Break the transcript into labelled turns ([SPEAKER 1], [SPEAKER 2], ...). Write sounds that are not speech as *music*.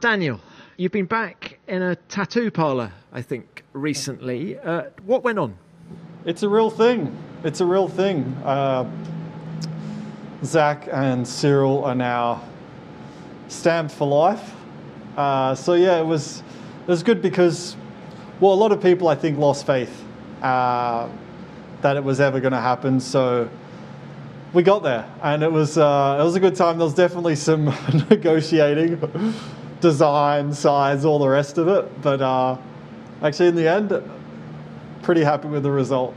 [SPEAKER 1] Daniel, you've been back in a tattoo parlour, I think, recently. Uh, what went on?
[SPEAKER 2] It's a real thing. It's a real thing. Uh, Zak and Cyril are now stamped for life. Uh, so yeah, it was it was good because well, a lot of people I think lost faith uh, that it was ever going to happen. So we got there, and it was uh, it was a good time. There was definitely some *laughs* negotiating, design, size, all the rest of it. But uh, actually, in the end, pretty happy with the result.